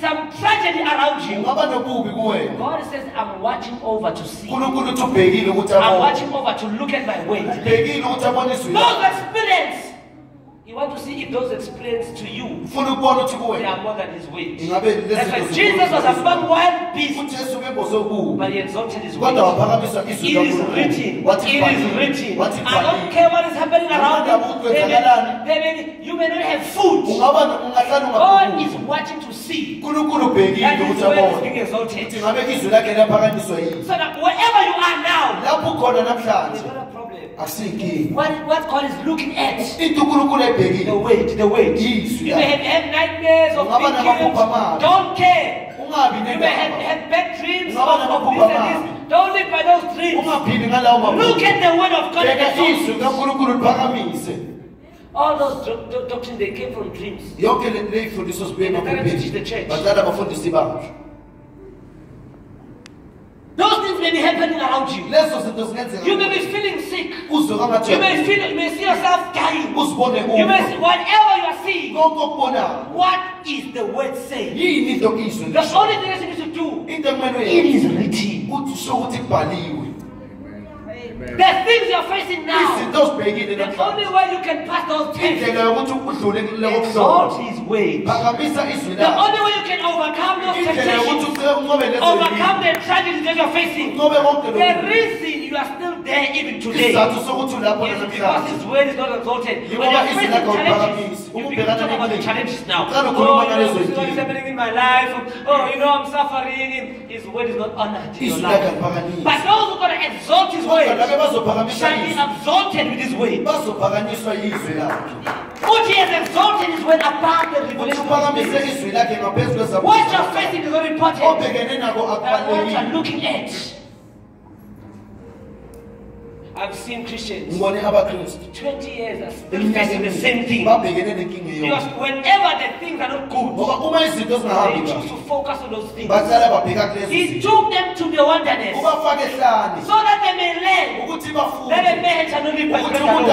some tragedy around you, ungaba nobubi kuwena God says, I'm watching over to see. unkulunkulu uthi ubhekile ukuthi I'm watching over to look at my way. ubhekile ukuthi abone Those lakho experience, you want to see if those experience to you, ufuna ukubona ukuthi they are more than his weight. That's why Jesus was among wild beasts, futhi yesu ubemboze ububi but he exalted his weight. kodwa waphakamiswa izwi It is written. It is written. I don't care what is happening around Noma you. They may, they may, you may not have food. God is watching to see that his word is being exalted. ukuthi ngabe izwi lakhe liyaphakanyiswa yini So that wherever you are now, it's not a problem. What, what God is looking at, the weight, the weight. You may have, have nightmares of being killed. Don't care. ungabi You may have, have bad dreams of, this and this. Don't live by those dreams. ungaphili ngalawo Look at the word of God and bheka exalt izwi it. kankulunkulu liphakamise All those do- do- doctrines, they came from dreams. yonke le ley'mfundiso zibuye They began to teach the emaphupheni church. badala abafundisi babo Those things may be happening around you. lezo zinto zingenzeka You may be feeling sick. You may feel, you may see yourself dying. You may see, whatever you are seeing, what is the word saying? yini into izwi The only thing that you need to do, it is written. uthi usho ukuthi kubhaliwe The things you are facing now, the only way you can pass those tests, indlela yokuthi udlule kuleko exalt his way. phakamisa izwi The only way you can overcome those temptations, overcome the tragedies that you are facing, the reason you are still there even today isizathu sokuthi ulapho is because his word is not exalted. When are facing challenges, you begin to talk about the challenges now. Oh, you know, this is what is happening in my life. Oh, you know, I'm suffering. His word is not honored in your life. But those who are going to exalt his word shall be exalted with his word. bazophakanyiswa yizwi lakhe What he has exalted his word above the revelation his word. izwi lakhe ngaphezu What you're kwezabuzo facing is not important. obhekene what you're looking at. I've seen Christians 20 years are still facing the same thing. Because whenever the things are not good, ngoba uma izinto zingahambi they choose to focus on those things. baqala babheka kulezo He took them to the wilderness. So that they may learn. That a man shall not live by bread alone,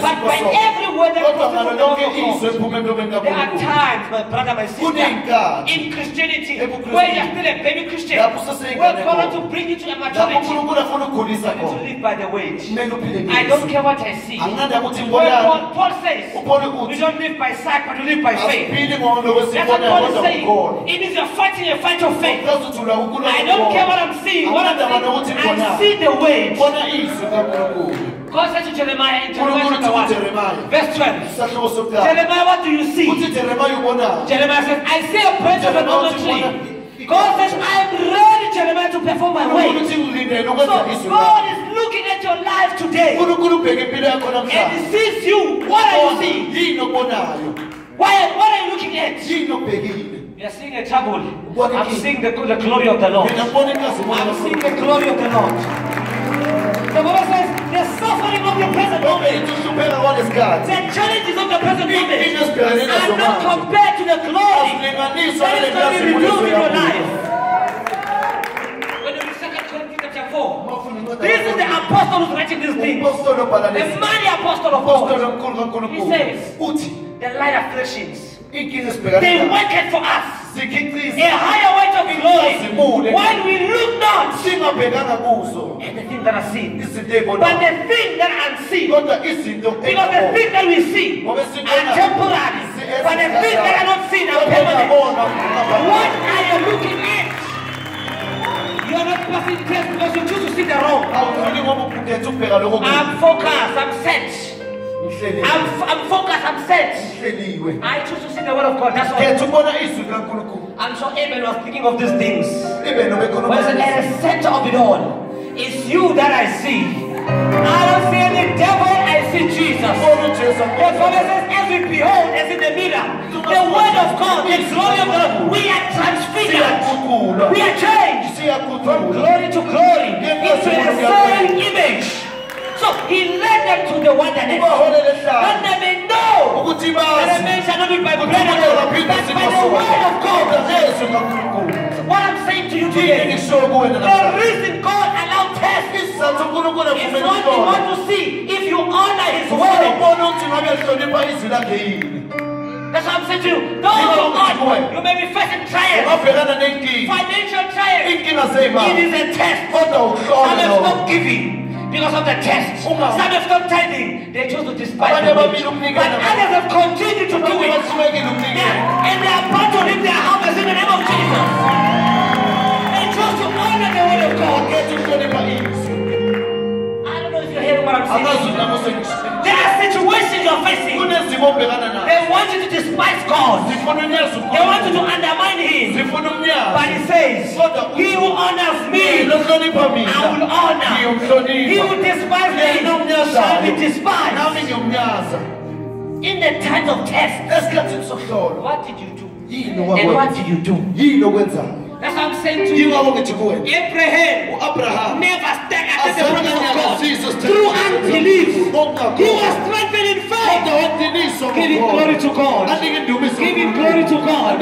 but by every word that comes from the lonke mouth of izwi God. ephuma emlomeni There are times, my brother, my sister, in Christianity, where you're still a baby Christian, where God wants to bring you to a maturity, unkulunkulu afuna ukukhulisa you need to live by the word. I don't care what I see. ukuthi Paul, says, we don't live by sight, but we live by faith. That's what Paul is saying. It means you're fighting a fight of faith. I don't care what I'm seeing. What I'm seeing, I see the way. bona izwi kankulunkulu God said to Jeremiah in Jeremiah chapter 1, verse 12. Jeremiah, what do you see? uthi jeremaya ubonani Jeremiah says, I see a branch of an almond tree. God says, I am ready, Jeremiah, to perform my way. So God is looking at your life today unkulunkulu ubheke impilo yakho and He sees you. What are you seeing? Why, what are you looking at? You are seeing a trouble. I'm seeing the, the glory of the Lord. I'm seeing the glory of the Lord. The Bible says the suffering of the present moment, the challenges of the present moment are not compared to the glory that is going to be revealed in your life. When you read 2 Corinthians chapter 4, this is the apostle who's writing these things. The mighty apostle of God. He says- The light afflictions. They nazo worked for us. A zikhiqiza higher weight of Glory while we look not singabhekanga kuzo at the things that are seen, izinto but the thing that are unseen. kodwa izinto Because the thing that we see are temporary, but the thing that are not seen are permanent. What are you looking at? You are not passing test because you choose to see the wrong. awudluli ngoba ukhetha ukubheka lokho I'm focused, I'm set. ngihleliwe I'm, I'm focused, I'm set. I choose to see the word of God. That's all. khetha ukubona izwi likankulunkulu I'm sure Abel was thinking of these things. But at the center of it all, it's you that I see. I don't see any devil, I see Jesus. Ubona ujesu The Bible says, as we behold, as in the mirror, the word of God, the glory of God, we are transfigured. We are changed from glory to glory into the same image. So he them to the wilderness. ubaholele And ehlane they may know that man shall not live by bread alone, but by the word of God. What I'm saying to you today, the reason God allowed tests is what He ukubona to see. If you honor His word. ukubona ukuthi ngabe lihlonipha izwi lakhe yini That's what I'm saying to you. Those who are on, you may be facing trials, financial trials. It is a test. kodwa Some ukuhlola have lokho stopped giving because of the test. Some Uma- have stopped tithing. They chose to despise the ukunikela. But others have continued to do it. And they are about to leave their harvest in the name of Jesus. Despise God. They want you to undermine Him. But He says, He who honors me, I will honor. He who despises me shall be despised. In the time of test, what did you do? And what did you do? That's what I'm saying to you. yingako ngithi kuwe Abraham u-abrahama never staggered the promise of God through unbelief. He was ongakholwa strengthened in Giving glory to God. Giving glory to God.